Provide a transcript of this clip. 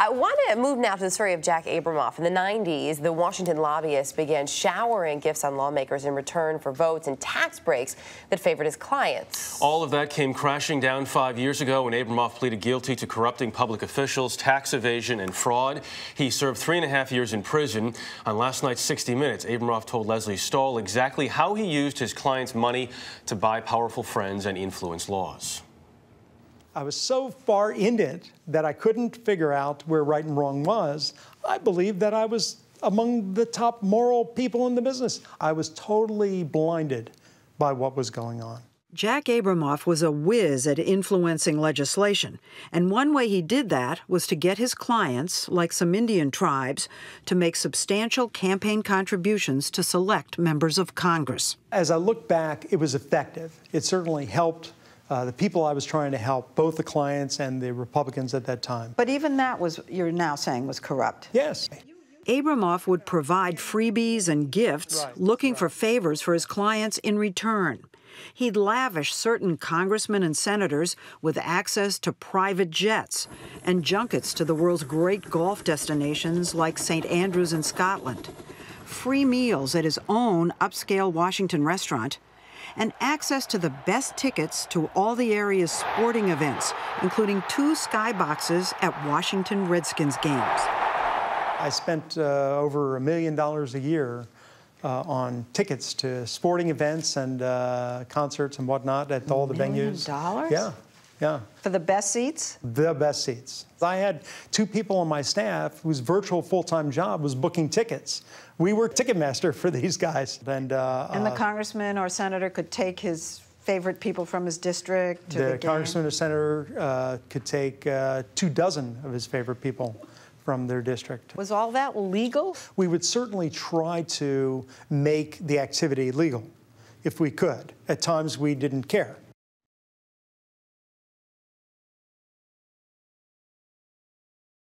I want to move now to the story of Jack Abramoff. In the 90s, the Washington lobbyist began showering gifts on lawmakers in return for votes and tax breaks that favored his clients. All of that came crashing down five years ago when Abramoff pleaded guilty to corrupting public officials, tax evasion, and fraud. He served three and a half years in prison. On last night's 60 Minutes, Abramoff told Lesley Stahl exactly how he used his clients' money to buy powerful friends and influence laws. I was so far in it that I couldn't figure out where right and wrong was. I believed that I was among the top moral people in the business. I was totally blinded by what was going on. Jack Abramoff was a whiz at influencing legislation, and one way he did that was to get his clients, like some Indian tribes, to make substantial campaign contributions to select members of Congress. As I look back, it was effective. It certainly helped uh, the people I was trying to help, both the clients and the Republicans at that time. But even that was, you're now saying, was corrupt. Yes. Abramoff would provide freebies and gifts, right, looking right. for favors for his clients in return. He'd lavish certain congressmen and senators with access to private jets and junkets to the world's great golf destinations like St. Andrews in Scotland, free meals at his own upscale Washington restaurant, and access to the best tickets to all the area's sporting events, including two skyboxes at Washington Redskins games. I spent uh, over a million dollars a year uh, on tickets to sporting events and uh, concerts and whatnot at all the venues. dollars? Yeah, yeah. For the best seats? The best seats. I had two people on my staff whose virtual full-time job was booking tickets. We were Ticketmaster for these guys. And, uh, and the uh, congressman or senator could take his favorite people from his district the, the congressman or senator uh, could take uh, two dozen of his favorite people from their district. Was all that legal? We would certainly try to make the activity legal if we could. At times we didn't care.